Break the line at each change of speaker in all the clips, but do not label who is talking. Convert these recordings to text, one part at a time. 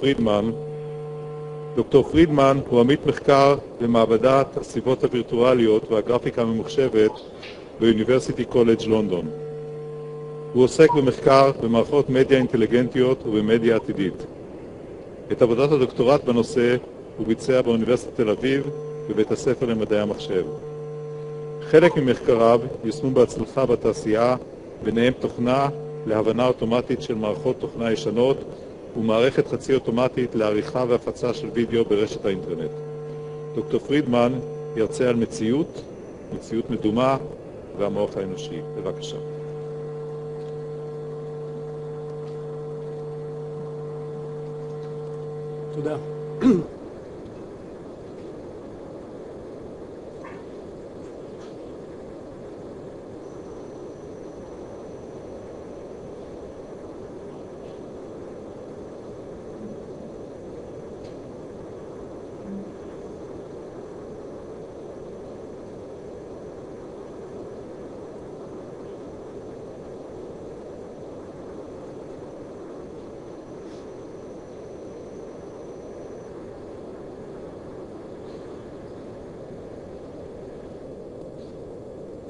פרידמן. דוקטור פרידמן הוא עמית מחקר במעבדת הסביבות הווירטואליות והגרפיקה הממוחשבת באוניברסיטי קולג' לונדון. הוא עוסק במחקר במערכות מדיה אינטליגנטיות ובמדיה עתידית. את עבודת הדוקטורט בנושא הוא ביצע באוניברסיטת תל אביב בבית הספר למדעי המחשב. חלק ממחקריו יושמו בהצלחה בתעשייה, ביניהם תוכנה להבנה אוטומטית של מערכות תוכנה ישנות ומערכת חצי אוטומטית לעריכה והפצה של וידאו ברשת האינטרנט. דוקטור פרידמן ירצה על מציאות, מציאות מדומה והמוח האנושי. בבקשה.
תודה.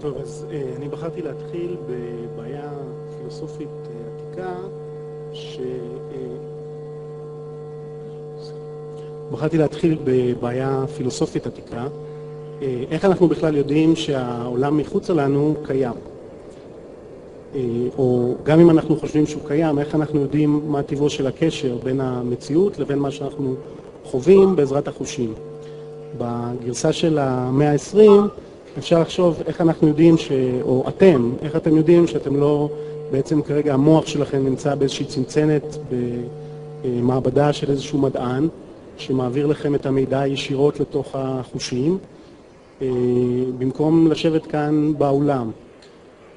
טוב, אז אה, אני בחרתי להתחיל בבעיה פילוסופית אה, עתיקה, ש... אה, בחרתי להתחיל בבעיה פילוסופית עתיקה, איך אנחנו בכלל יודעים שהעולם מחוצה לנו קיים? או גם אם אנחנו חושבים שהוא קיים, איך אנחנו יודעים מה טיבו של הקשר בין המציאות לבין מה שאנחנו חווים בעזרת החושים? בגרסה של המאה ה-20 אפשר לחשוב איך אנחנו יודעים, ש... או אתם, איך אתם יודעים שאתם לא, בעצם כרגע המוח שלכם נמצא באיזושהי צנצנת במעבדה של איזשהו מדען, שמעביר לכם את המידע ישירות לתוך החושים, אה, במקום לשבת כאן באולם.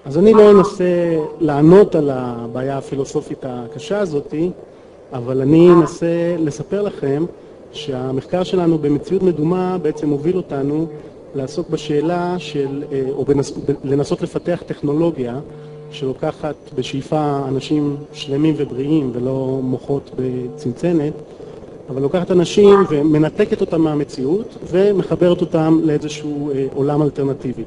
אז אני לא אנסה לענות על הבעיה הפילוסופית הקשה הזאתי, אבל אני אנסה לספר לכם שהמחקר שלנו במציאות מדומה בעצם הוביל אותנו לעסוק בשאלה של, אה, או בנס, לנסות לפתח טכנולוגיה שלוקחת בשאיפה אנשים שלמים ובריאים ולא מוחות בצנצנת, אבל לוקחת אנשים ומנתקת אותם מהמציאות ומחברת אותם לאיזשהו אה, עולם אלטרנטיבי.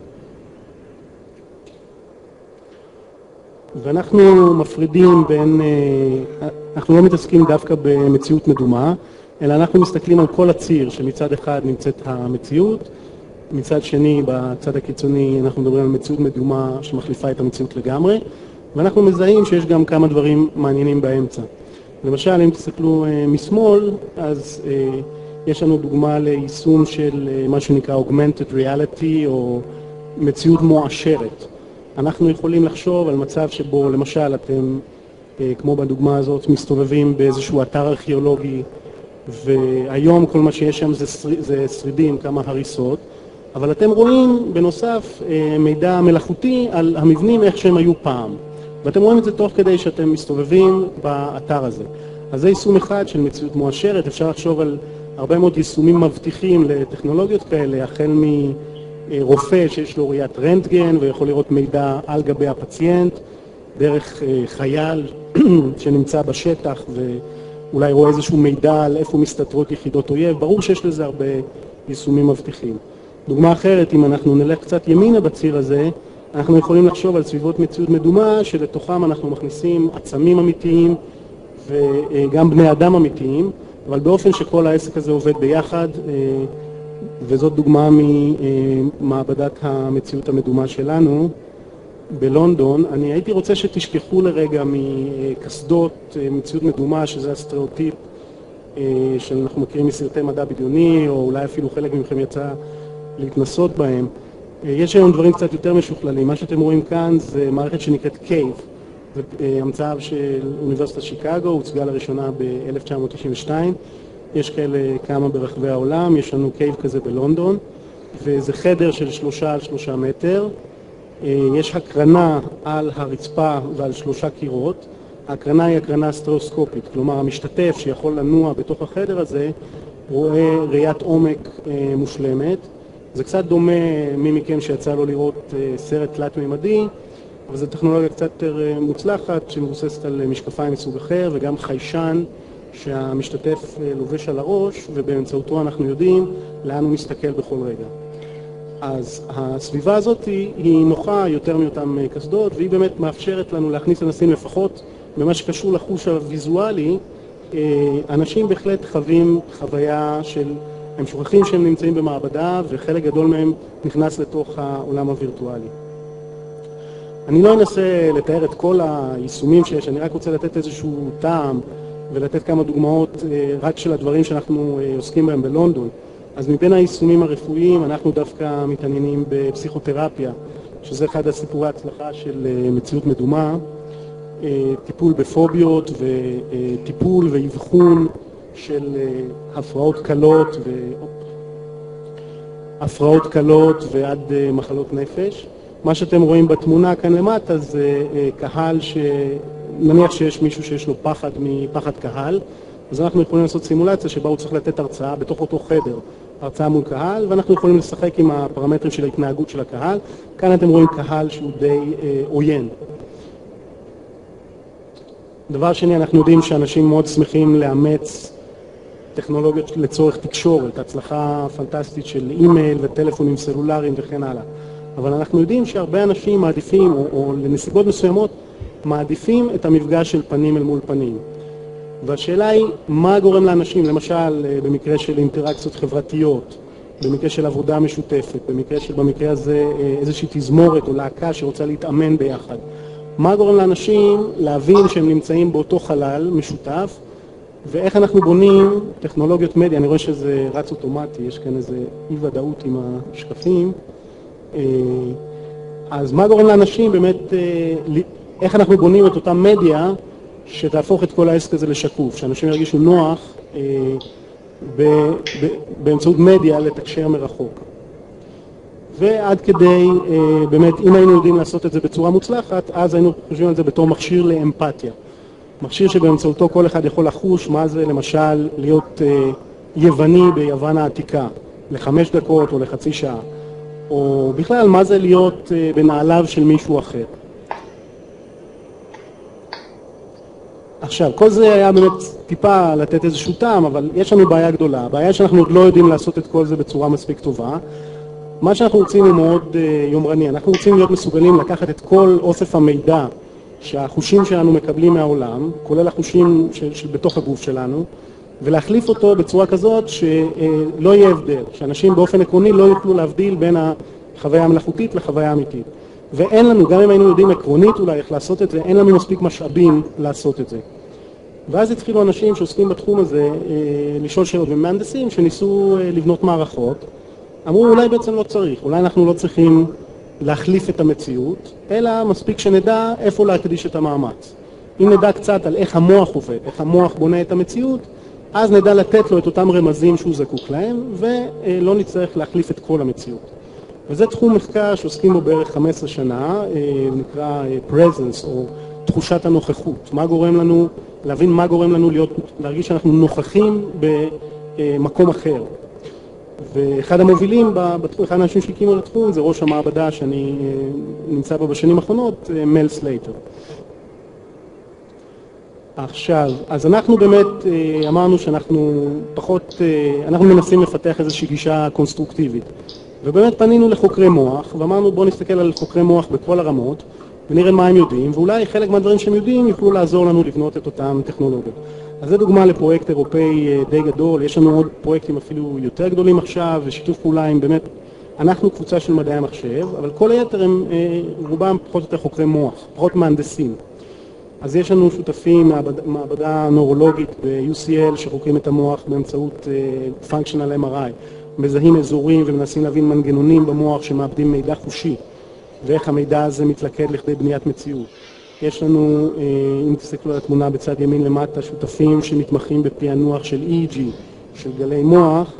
ואנחנו מפרידים בין, אה, אנחנו לא מתעסקים דווקא במציאות מדומה, אלא אנחנו מסתכלים על כל הציר שמצד אחד נמצאת המציאות, מצד שני, בצד הקיצוני, אנחנו מדברים על מציאות מדומה שמחליפה את המציאות לגמרי, ואנחנו מזהים שיש גם כמה דברים מעניינים באמצע. למשל, אם תסתכלו uh, משמאל, אז uh, יש לנו דוגמה ליישום של uh, מה שנקרא Augmented Reality או מציאות מועשרת. אנחנו יכולים לחשוב על מצב שבו למשל אתם, כמו בדוגמה הזאת, מסתובבים באיזשהו אתר ארכיאולוגי והיום כל מה שיש שם זה, שריד, זה שרידים, כמה הריסות, אבל אתם רואים בנוסף אה, מידע מלאכותי על המבנים איך שהם היו פעם. ואתם רואים את זה תוך כדי שאתם מסתובבים באתר הזה. אז זה יישום אחד של מציאות מואשרת, אפשר לחשוב על הרבה מאוד יישומים מבטיחים לטכנולוגיות כאלה, החל מרופא שיש לו ראיית רנטגן ויכול לראות מידע על גבי הפציינט, דרך אה, חייל שנמצא בשטח ואולי רואה איזשהו מידע על איפה מסתתרות יחידות אויב, ברור שיש לזה הרבה יישומים מבטיחים. דוגמה אחרת, אם אנחנו נלך קצת ימינה בציר הזה, אנחנו יכולים לחשוב על סביבות מציאות מדומה שלתוכם אנחנו מכניסים עצמים אמיתיים וגם בני אדם אמיתיים, אבל באופן שכל העסק הזה עובד ביחד, אה, וזאת דוגמה ממעבדת המציאות המדומה שלנו בלונדון. אני הייתי רוצה שתשכחו לרגע מקסדות אה, מציאות מדומה, שזה הסטריאוטיפ אה, שאנחנו מכירים מסרטי מדע בדיוני, או אולי אפילו חלק מכם יצא להתנסות בהם. אה, יש היום דברים קצת יותר משוכללים, מה שאתם רואים כאן זה מערכת שנקראת CAVE, זו אה, המצאה של אוניברסיטת שיקגו, הוצגה לראשונה ב-1992, יש כאלה כמה ברחבי העולם, יש לנו קייב כזה בלונדון, וזה חדר של שלושה על שלושה מטר, אה, יש הקרנה על הרצפה ועל שלושה קירות, ההקרנה היא הקרנה סטריאוסקופית, כלומר המשתתף שיכול לנוע בתוך החדר הזה רואה ראיית עומק מושלמת, זה קצת דומה, מי מכם שיצא לו לראות אה, סרט תלת-מימדי, אבל זו טכנולוגיה קצת יותר אה, מוצלחת, שמבוססת על אה, משקפיים מסוג אחר, וגם חיישן שהמשתתף לובש על הראש ובאמצעותו אנחנו יודעים לאן הוא מסתכל בכל רגע. אז הסביבה הזאת היא נוחה יותר מאותן קסדות והיא באמת מאפשרת לנו להכניס אנשים לפחות במה שקשור לחוש הוויזואלי, אנשים בהחלט חווים חוויה של, הם שוכחים שהם נמצאים במעבדה וחלק גדול מהם נכנס לתוך העולם הווירטואלי. אני לא אנסה לתאר את כל היישומים שיש, אני רק רוצה לתת איזשהו טעם ולתת כמה דוגמאות רק של הדברים שאנחנו עוסקים בהם בלונדון. אז מבין היישומים הרפואיים אנחנו דווקא מתעניינים בפסיכותרפיה, שזה אחד הסיפורי ההצלחה של מציאות מדומה, טיפול בפוביות וטיפול ואבחון של הפרעות קלות הפרעות קלות ועד מחלות נפש. מה שאתם רואים בתמונה כאן למטה זה קהל ש... נניח שיש מישהו שיש לו פחד מפחד קהל, אז אנחנו יכולים לעשות סימולציה שבה הוא צריך לתת הרצאה בתוך אותו חדר, הרצאה מול קהל, ואנחנו יכולים לשחק עם הפרמטרים של ההתנהגות של הקהל. כאן אתם רואים קהל שהוא די אה, עוין. דבר שני, אנחנו יודעים שאנשים מאוד שמחים לאמץ טכנולוגיות לצורך תקשורת, הצלחה פנטסטית של אימייל וטלפונים סלולריים וכן הלאה. אבל אנחנו יודעים שהרבה אנשים מעדיפים, או, או לנסיבות מסוימות, מעדיפים את המפגש של פנים אל מול פנים. והשאלה היא, מה גורם לאנשים, למשל במקרה של אינטראקציות חברתיות, במקרה של עבודה משותפת, במקרה של, במקרה הזה, איזושהי תזמורת או להקה שרוצה להתאמן ביחד. מה גורם לאנשים להבין שהם נמצאים באותו חלל משותף, ואיך אנחנו בונים טכנולוגיות מדיה, אני רואה שזה רץ אוטומטי, יש כאן איזה אי ודאות עם השקפים. אז מה גורם לאנשים באמת, איך אנחנו בונים את אותה מדיה שתהפוך את כל העסק הזה לשקוף, שאנשים ירגישו נוח אה, באמצעות מדיה לתקשר מרחוק. ועד כדי, אה, באמת, אם היינו יודעים לעשות את זה בצורה מוצלחת, אז היינו חושבים על זה בתור מכשיר לאמפתיה. מכשיר שבאמצעותו כל אחד יכול לחוש מה זה למשל להיות אה, יווני ביוון העתיקה, לחמש דקות או לחצי שעה, או בכלל מה זה להיות אה, בנעליו של מישהו אחר. עכשיו, כל זה היה באמת טיפה לתת איזשהו טעם, אבל יש לנו בעיה גדולה. הבעיה היא שאנחנו עוד לא יודעים לעשות את כל זה בצורה מספיק טובה. מה שאנחנו רוצים הוא מאוד uh, יומרני. אנחנו רוצים להיות מסוגלים לקחת את כל אוסף המידע שהחושים שלנו מקבלים מהעולם, כולל החושים של, של בתוך הגוף שלנו, ולהחליף אותו בצורה כזאת שלא uh, יהיה הבדל, שאנשים באופן עקרוני לא יוכלו להבדיל בין החוויה המלאכותית לחוויה האמיתית. ואין לנו, גם אם היינו יודעים עקרונית אולי איך לעשות את זה, אין לנו מספיק משאבים לעשות את זה. ואז התחילו אנשים שעוסקים בתחום הזה אה, לשאול שאלות, ומהנדסים שניסו אה, לבנות מערכות, אמרו אולי בעצם לא צריך, אולי אנחנו לא צריכים להחליף את המציאות, אלא מספיק שנדע איפה להקדיש את המאמץ. אם נדע קצת על איך המוח עובד, איך המוח בונה את המציאות, אז נדע לתת לו את אותם רמזים שהוא זקוק להם, ולא נצטרך להחליף את כל המציאות. וזה תחום מחקר שעוסקים בו בערך 15 שנה, אה, נקרא אה, presence או תחושת הנוכחות. מה גורם לנו, להבין מה גורם לנו להיות, להרגיש שאנחנו נוכחים במקום אחר. ואחד המובילים בתחום, אחד האנשים שהקימו לתחום זה ראש המעבדה שאני אה, נמצא בה בשנים האחרונות, מל סלייטר. עכשיו, אז אנחנו באמת אמרנו שאנחנו פחות, אנחנו מנסים לפתח איזושהי גישה קונסטרוקטיבית. ובאמת פנינו לחוקרי מוח, ואמרנו בואו נסתכל על חוקרי מוח בכל הרמות, ונראה מה הם יודעים, ואולי חלק מהדברים שהם יודעים יוכלו לעזור לנו לבנות את אותן טכנולוגיות. אז זו דוגמה לפרויקט אירופאי אה, די גדול, יש לנו עוד פרויקטים אפילו יותר גדולים עכשיו, ושיתוף פעולה עם באמת, אנחנו קבוצה של מדעי המחשב, אבל כל היתר הם אה, רובם פחות או יותר חוקרי מוח, פחות מהנדסים. אז יש לנו שותפים מעבדה נורולוגית ב-UCL שחוקרים את המוח באמצעות uh, functional MRI. מזהים אזורים ומנסים להבין מנגנונים במוח שמאבדים מידע חושי ואיך המידע הזה מתלכד לכדי בניית מציאות. יש לנו, אה, אם תסתכלו על התמונה בצד ימין למטה, שותפים שמתמחים בפענוח של EEG, של גלי מוח,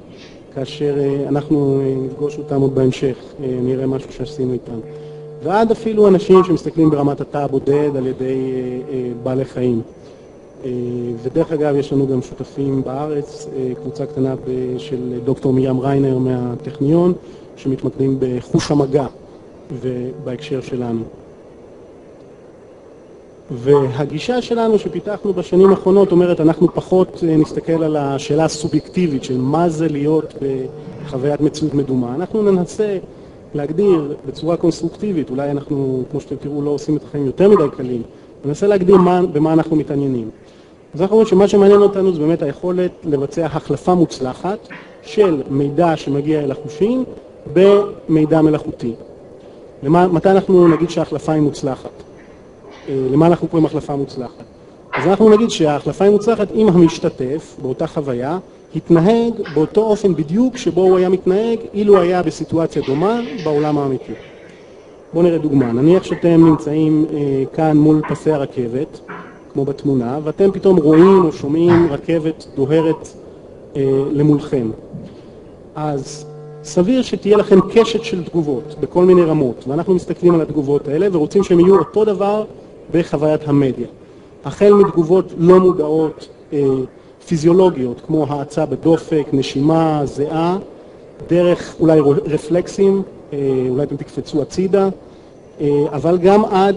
כאשר אה, אנחנו אה, נפגוש אותם עוד בהמשך, נראה משהו שעשינו איתם. ועד אפילו אנשים שמסתכלים ברמת התא הבודד על ידי בעלי חיים. ודרך אגב, יש לנו גם שותפים בארץ, קבוצה קטנה של דוקטור מרים ריינר מהטכניון, שמתמקדים בחוש המגע ובהקשר שלנו. והגישה שלנו שפיתחנו בשנים האחרונות אומרת אנחנו פחות אה, נסתכל על השאלה הסובייקטיבית של מה זה להיות בחוויית מציאות מדומה, אנחנו ננסה להגדיר בצורה קונסטרוקטיבית, אולי אנחנו כמו שאתם תראו לא עושים את החיים יותר מדי קלים, ננסה להגדיר מה, במה אנחנו מתעניינים. אז אנחנו רואים שמה שמעניין אותנו זה באמת היכולת לבצע החלפה מוצלחת של מידע שמגיע אל החושים במידע מלאכותי. למה, מתי אנחנו נגיד שההחלפה היא מוצלחת? אה, למה אנחנו קוראים החלפה מוצלחת? אז אנחנו נגיד שההחלפה היא מוצלחת אם המשתתף באותה חוויה התנהג באותו אופן בדיוק שבו הוא היה מתנהג אילו היה בסיטואציה דומה בעולם האמיתי. בואו נראה דוגמה, נניח שאתם נמצאים אה, כאן מול פסי הרכבת, כמו בתמונה, ואתם פתאום רואים או שומעים רכבת דוהרת אה, למולכם. אז סביר שתהיה לכם קשת של תגובות בכל מיני רמות, ואנחנו מסתכלים על התגובות האלה ורוצים שהם יהיו אותו דבר בחוויית המדיה. החל מתגובות לא מודעות אה, פיזיולוגיות, כמו האצה בדופק, נשימה, זיעה, דרך אולי רפלקסים, אה, אולי אתם תקפצו הצידה, אה, אבל גם עד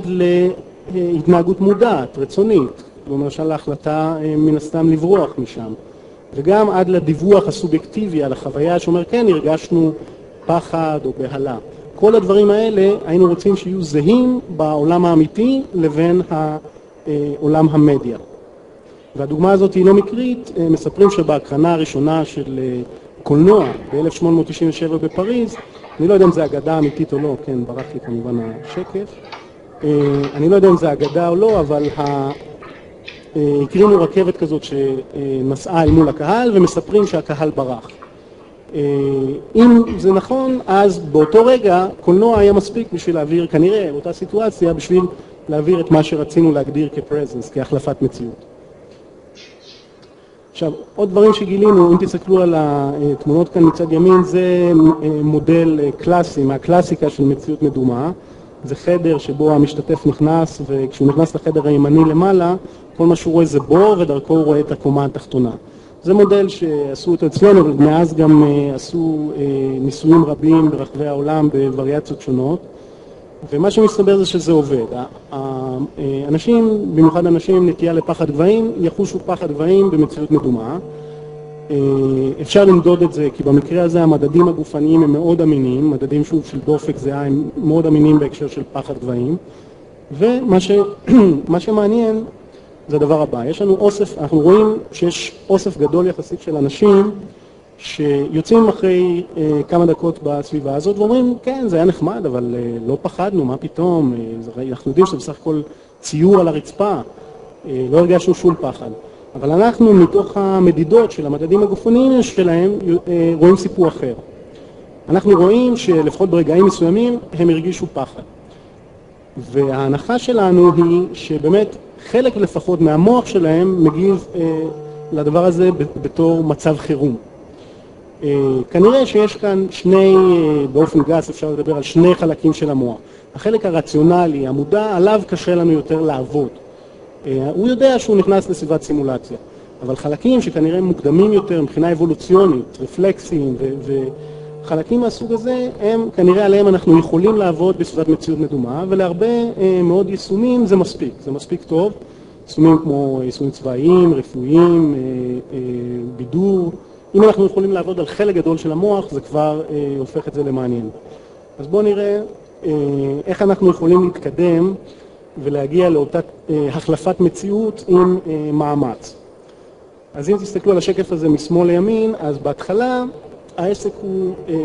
להתנהגות מודעת, רצונית, למשל להחלטה אה, מן הסתם לברוח משם. וגם עד לדיווח הסובייקטיבי על החוויה שאומר כן הרגשנו פחד או בהלה. כל הדברים האלה היינו רוצים שיהיו זהים בעולם האמיתי לבין עולם המדיה. והדוגמה הזאת היא לא מקרית, מספרים שבהקרנה הראשונה של אה, קולנוע ב-1897 בפריז, אני לא יודע אם זה אגדה אמיתית או לא, כן, ברח לי כמובן השקף, אה, אני לא יודע אם זה אגדה או לא, אבל אה, הקרינו רכבת כזאת שנסעה אל מול הקהל ומספרים שהקהל ברח. אם זה נכון, אז באותו רגע קולנוע היה מספיק בשביל להעביר, כנראה, באותה סיטואציה, בשביל להעביר את מה שרצינו להגדיר כפרזנס, כהחלפת מציאות. עכשיו, עוד דברים שגילינו, אם תסתכלו על התמונות כאן מצד ימין, זה מודל קלאסי, מהקלאסיקה של מציאות מדומה. זה חדר שבו המשתתף נכנס, וכשהוא נכנס לחדר הימני למעלה, כל מה שהוא רואה זה בור, ודרכו הוא רואה את הקומה התחתונה. זה מודל שעשו אותו אצלנו, ומאז גם אה, עשו אה, ניסויים רבים ברחבי העולם בווריאציות שונות. ומה שמסתבר זה שזה עובד. אנשים, במיוחד אנשים עם נטייה לפחד גבהים, יחושו פחד גבהים במציאות מדומה. אה, אפשר למדוד את זה כי במקרה הזה המדדים הגופניים הם מאוד אמינים, מדדים שוב של דופק זהה הם מאוד אמינים בהקשר של פחד גבהים ומה ש... שמעניין זה הדבר הבא, יש לנו אוסף, אנחנו רואים שיש אוסף גדול יחסית של אנשים שיוצאים אחרי אה, כמה דקות בסביבה הזאת ואומרים כן זה היה נחמד אבל אה, לא פחדנו מה פתאום? אה, אנחנו יודעים שזה בסך הכל ציור על הרצפה אה, לא הרגשנו שום פחד. אבל אנחנו מתוך המדידות של המדדים הגופניים שלהם אה, רואים סיפור אחר. אנחנו רואים שלפחות ברגעים מסוימים הם הרגישו פחד. וההנחה שלנו היא שבאמת חלק לפחות מהמוח שלהם מגיב אה, לדבר הזה בתור מצב חירום אה, כנראה שיש כאן שני, אה, באופן גס אפשר לדבר על שני חלקים של המוח. החלק הרציונלי, המודע, עליו קשה לנו יותר לעבוד. אה, הוא יודע שהוא נכנס לסביבת סימולציה, אבל חלקים שכנראה מוקדמים יותר מבחינה אבולוציונית, רפלקסים וחלקים מהסוג הזה, הם כנראה עליהם אנחנו יכולים לעבוד בסביבת מציאות מדומה, ולהרבה מאוד יישומים זה מספיק, זה מספיק טוב. יישומים כמו יישומים צבאיים, רפואיים, בידור. אם אנחנו יכולים לעבוד על חלק גדול של המוח, זה כבר אה, הופך את זה למעניין. אז בואו נראה אה, איך אנחנו יכולים להתקדם ולהגיע לאותה אה, החלפת מציאות עם אה, מאמץ. אז אם תסתכלו על השקף הזה משמאל לימין, אז בהתחלה העסק הוא אה,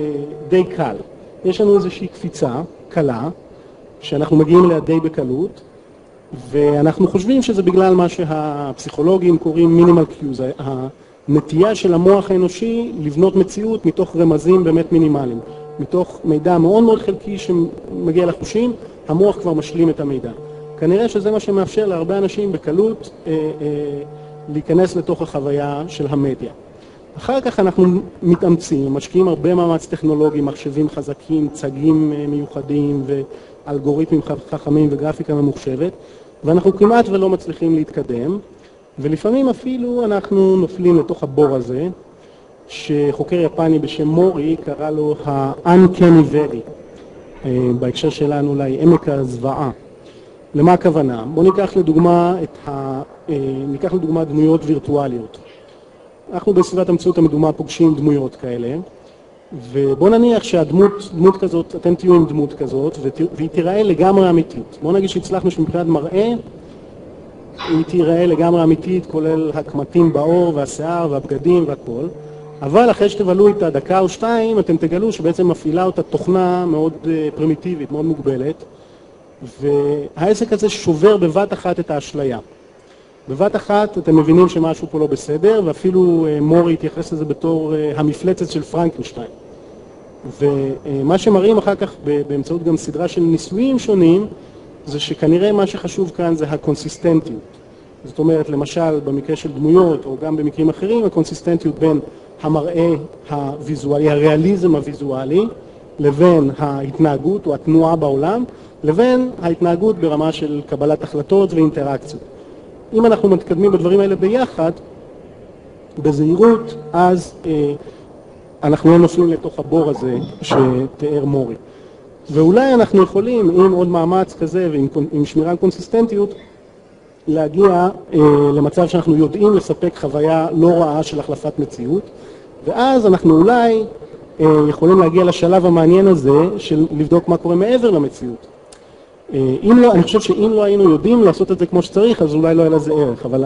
די קל. יש לנו איזושהי קפיצה קלה, שאנחנו מגיעים אליה די בקלות, ואנחנו חושבים שזה בגלל מה שהפסיכולוגים קוראים מינימל קיוז, נטייה של המוח האנושי לבנות מציאות מתוך רמזים באמת מינימליים. מתוך מידע מאוד מאוד חלקי שמגיע לחושים, המוח כבר משלים את המידע. כנראה שזה מה שמאפשר להרבה אנשים בקלות אה, אה, להיכנס לתוך החוויה של המדיה. אחר כך אנחנו מתאמצים, משקיעים הרבה מאמץ טכנולוגי, מחשבים חזקים, צגים אה, מיוחדים ואלגוריתמים חכמים וגרפיקה ממוחשבת, ואנחנו כמעט ולא מצליחים להתקדם. ולפעמים אפילו אנחנו נופלים לתוך הבור הזה, שחוקר יפני בשם מורי קרא לו ה-uncanny valley, אה, בהקשר שלנו אולי עמק הזוועה. למה הכוונה? בואו ניקח לדוגמה ה... אה, ניקח לדוגמה דמויות וירטואליות. אנחנו בסביבת המציאות המדומה פוגשים דמויות כאלה, ובואו נניח שהדמות, דמות כזאת, אתם תהיו עם דמות כזאת, והיא תיראה לגמרי אמיתית. בואו נגיד שהצלחנו שמבחינת מראה, היא תיראה לגמרי אמיתית, כולל הקמטים בעור והשיער והבגדים והכל, אבל אחרי שתבלו איתה דקה או שתיים, אתם תגלו שבעצם מפעילה אותה תוכנה מאוד אה, פרימיטיבית, מאוד מוגבלת, והעסק הזה שובר בבת אחת את האשליה. בבת אחת אתם מבינים שמשהו פה לא בסדר, ואפילו אה, מורי התייחס לזה בתור אה, המפלצת של פרנקנשטיין. ומה שמראים אחר כך באמצעות גם סדרה של ניסויים שונים, זה שכנראה מה שחשוב כאן זה הקונסיסטנטיות. זאת אומרת, למשל, במקרה של דמויות, או גם במקרים אחרים, הקונסיסטנטיות בין המראה הוויזואלי, הריאליזם הוויזואלי, לבין ההתנהגות או התנועה בעולם, לבין ההתנהגות ברמה של קבלת החלטות ואינטראקציות. אם אנחנו מתקדמים בדברים האלה ביחד, בזהירות, אז אה, אנחנו לא נופלים לתוך הבור הזה שתיאר מורי. ואולי אנחנו יכולים, עם עוד מאמץ כזה ועם שמירה על קונסיסטנטיות, להגיע אה, למצב שאנחנו יודעים לספק חוויה לא רעה של החלפת מציאות, ואז אנחנו אולי אה, יכולים להגיע לשלב המעניין הזה של לבדוק מה קורה מעבר למציאות. אה, אם לא, אני חושב שאם לא היינו יודעים לעשות את זה כמו שצריך, אז אולי לא היה לזה ערך, אבל...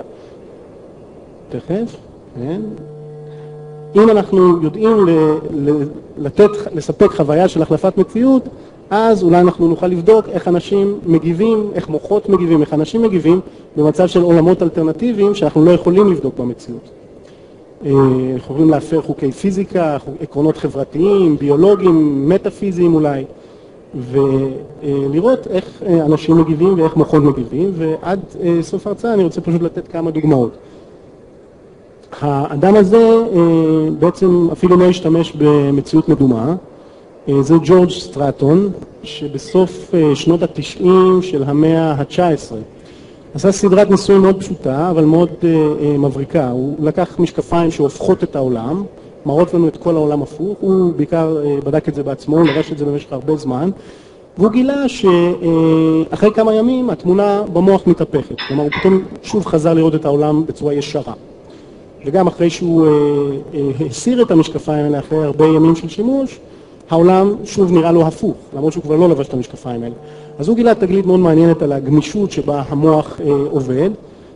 תכף, כן. אם אנחנו יודעים ל, ל, לתת, לספק חוויה של החלפת מציאות, אז אולי אנחנו נוכל לבדוק איך אנשים מגיבים, איך מוחות מגיבים, איך אנשים מגיבים במצב של עולמות אלטרנטיביים שאנחנו לא יכולים לבדוק במציאות. אה, אנחנו יכולים להפר חוקי פיזיקה, עקרונות חברתיים, ביולוגיים, מטאפיזיים אולי. ולראות איך אה, אנשים מגיבים ואיך מוחות מגיבים, ועד אה, סוף ההרצאה אני רוצה פשוט לתת כמה דוגמאות. האדם הזה אה, בעצם אפילו לא השתמש במציאות מדומה, זה ג'ורג' סטרטון, שבסוף שנות התשעים של המאה ה-19 עשה סדרת ניסויים מאוד פשוטה, אבל מאוד מבריקה. הוא לקח משקפיים שהופכות את העולם, מראות לנו את כל העולם הפוך, הוא בעיקר אה, בדק את זה בעצמו, הוא לבש את זה במשך הרבה זמן, והוא גילה שאחרי כמה ימים התמונה במוח מתהפכת, כלומר הוא פתאום שוב חזר לראות את העולם בצורה ישרה. וגם אחרי שהוא אה, אה, הסיר את המשקפיים האלה אחרי הרבה ימים של שימוש, העולם שוב נראה לו הפוך, למרות שהוא כבר לא לבש את המשקפיים האלה. אז הוא גילה תגלית מאוד מעניינת על הגמישות שבה המוח עובד,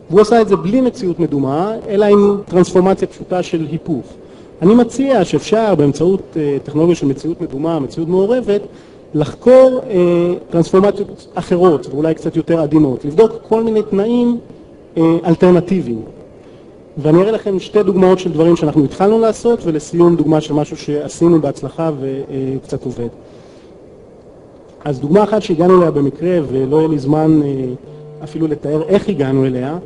והוא עשה את זה בלי מציאות מדומה, אלא עם טרנספורמציה פשוטה של היפוך. אני מציע שאפשר באמצעות אה, טכנולוגיה של מציאות מדומה, מציאות מעורבת, לחקור אה, טרנספורמציות אחרות ואולי קצת יותר עדינות, לבדוק כל מיני תנאים אה, אלטרנטיביים. ואני אראה לכם שתי דוגמאות של דברים שאנחנו התחלנו לעשות ולסיום דוגמה של משהו שעשינו בהצלחה וקצת עובד. אז דוגמה אחת שהגענו אליה במקרה ולא יהיה לי זמן אפילו לתאר איך הגענו אליה,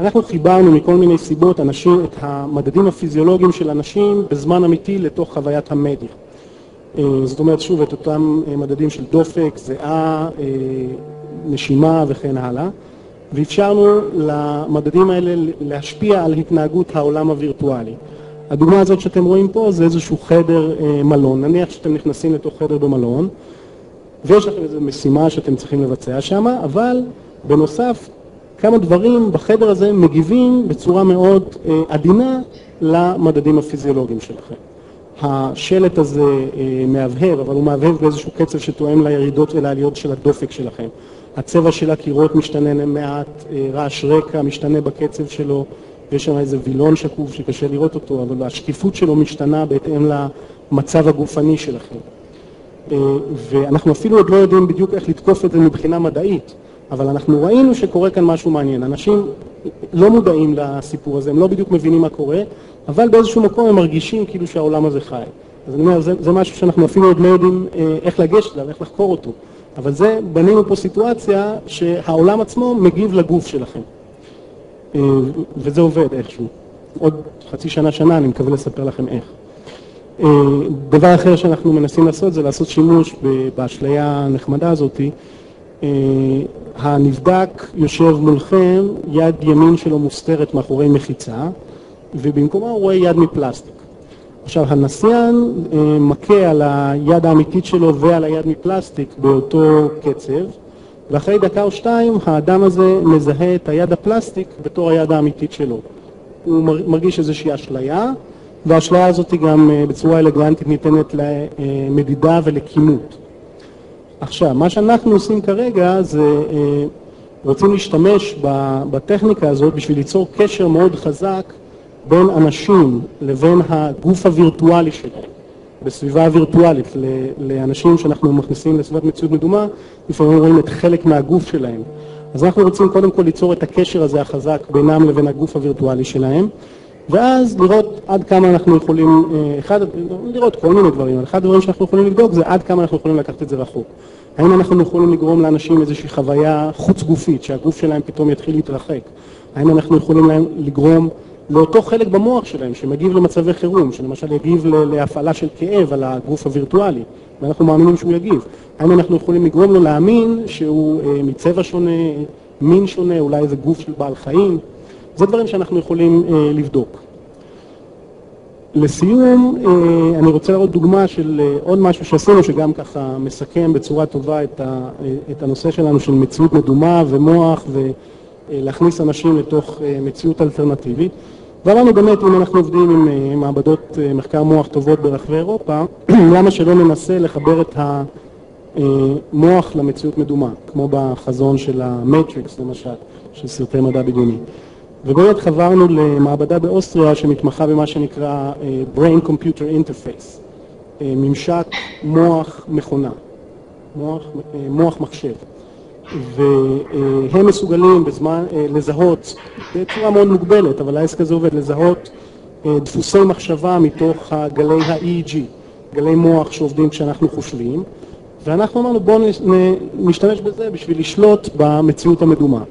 אנחנו חיברנו מכל מיני סיבות אנשים, את המדדים הפיזיולוגיים של אנשים בזמן אמיתי לתוך חוויית המדיה. אה, זאת אומרת, שוב, את אותם אה, מדדים של דופק, זיעה, אה, נשימה וכן הלאה, ואפשרנו למדדים האלה להשפיע על התנהגות העולם הווירטואלי. הדוגמה הזאת שאתם רואים פה זה איזשהו חדר מלון. נניח שאתם נכנסים לתוך חדר במלון, ויש לכם איזו משימה שאתם צריכים לבצע שם, אבל בנוסף כמה דברים בחדר הזה מגיבים בצורה מאוד אה, עדינה למדדים הפיזיולוגיים שלכם. השלט הזה אה, מהבהב, אבל הוא מהבהב באיזשהו קצב שתואם לירידות ולעליות של הדופק שלכם. הצבע של הקירות משתנה מעט, אה, רעש רקע משתנה בקצב שלו, יש שם איזה וילון שקוף שקשה לראות אותו, אבל השקיפות שלו משתנה בהתאם למצב הגופני שלכם. ואנחנו אפילו עוד לא יודעים בדיוק איך לתקוף את זה מבחינה מדעית. אבל אנחנו ראינו שקורה כאן משהו מעניין. אנשים לא מודעים לסיפור הזה, הם לא בדיוק מבינים מה קורה, אבל באיזשהו מקום הם מרגישים כאילו שהעולם הזה חי. אז אני אומר, זה, זה משהו שאנחנו אפילו עוד לא יודעים אה, איך לגשת אליו, איך לחקור אותו. אבל זה, בנינו פה סיטואציה שהעולם עצמו מגיב לגוף שלכם. אה, וזה עובד איכשהו. עוד חצי שנה, שנה, אני מקווה לספר לכם איך. אה, דבר אחר שאנחנו מנסים לעשות זה לעשות שימוש באשליה הנחמדה הזאתי הנבדק יושב מולכם, יד ימין שלו מוסתרת מאחורי מחיצה, ובמקומה הוא רואה יד מפלסטיק. עכשיו, הנסיין אה, מכה על היד האמיתית שלו ועל היד מפלסטיק באותו קצב, ואחרי דקה או שתיים האדם הזה מזהה את היד הפלסטיק בתור היד האמיתית שלו. הוא מרגיש איזושהי אשליה, והאשליה הזאת גם אה, בצורה אלגנטית ניתנת למדידה ולכימות. עכשיו, מה שאנחנו עושים כרגע זה אה, רוצים להשתמש בטכניקה הזאת בשביל ליצור קשר מאוד חזק בין אנשים לבין הגוף הווירטואלי שלהם. בסביבה הווירטואלית, לאנשים שאנחנו מכניסים לסביבת מציאות מדומה, לפעמים רואים את חלק מהגוף שלהם. אז אנחנו רוצים קודם כל ליצור את הקשר הזה החזק בינם לבין הגוף הווירטואלי שלהם, ואז לראות עד כמה אנחנו יכולים, אה, אחד, לראות כל מיני דברים, אחד הדברים שאנחנו יכולים לבדוק זה עד כמה אנחנו יכולים לקחת את זה רחוק. האם אנחנו יכולים לגרום לאנשים איזושהי חוויה חוץ גופית, שהגוף שלהם פתאום יתחיל להתרחק? האם אנחנו יכולים לגרום לאותו חלק במוח שלהם שמגיב למצבי חירום, שלמשל יגיב להפעלה של כאב על הגוף הווירטואלי, ואנחנו מאמינים שהוא יגיב. האם אנחנו יכולים לגרום לו להאמין שהוא אה, מצבע שונה, מין שונה, אולי איזה גוף של בעל חיים? זה דברים שאנחנו יכולים אה, לבדוק. לסיום, אה, אני רוצה להראות דוגמה של אה, עוד משהו שעשינו, שגם ככה מסכם בצורה טובה את, ה, את הנושא שלנו של מציאות מדומה ומוח ולהכניס אנשים לתוך מציאות אלטרנטיבית. ואמרנו באמת, אם אנחנו עובדים עם מעבדות מחקר מוח טובות ברחבי אירופה, למה שלא ננסה לחבר את המוח למציאות מדומה, כמו בחזון של המטריקס למשל, של סרטי מדע בדיוני. ובאמת חברנו למעבדה באוסטריה שמתמחה במה שנקרא Brain Computer Interface, ממשק מוח מכונה, מוח, מוח מחשב. והם מסוגלים בזמן אה, לזהות, בצורה מאוד מוגבלת, אבל העסק הזה עובד, לזהות אה, דפוסי מחשבה מתוך גלי ה-EEG, גלי מוח שעובדים כשאנחנו חושבים, ואנחנו אמרנו בואו נשתמש בזה בשביל לשלוט במציאות המדומה.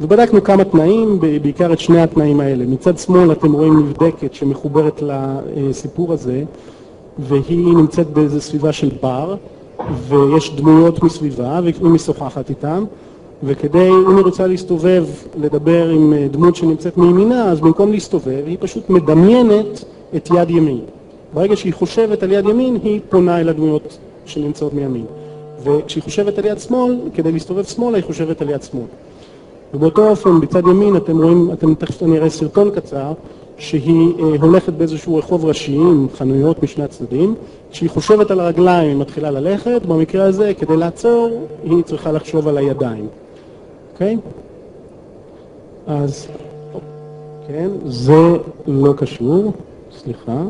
ובדקנו כמה תנאים, בעיקר את שני התנאים האלה. מצד שמאל אתם רואים נבדקת שמחוברת לסיפור הזה, והיא נמצאת באיזו סביבה של בר, ויש דמויות מסביבה, והיא משוחחת איתם, וכדי, אם היא רוצה להסתובב, לדבר עם אה, דמות שנמצאת מימינה, אז במקום להסתובב, היא פשוט מדמיינת את יד ימין. ברגע שהיא חושבת על יד ימין, היא פונה אל הדמויות שנמצאות מימין. וכשהיא חושבת על יד שמאל, כדי להסתובב שמאלה, היא חושבת על יד שמאל. ובאותו אופן, בצד ימין אתם רואים, אתם תכף אני אראה סרטון קצר, שהיא אה, הולכת באיזשהו רחוב ראשי עם חנויות משני הצדדים, כשהיא חושבת על הרגליים היא מתחילה ללכת, במקרה הזה כדי לעצור היא צריכה לחשוב על הידיים, אוקיי? אז, כן, זה לא קשור, סליחה.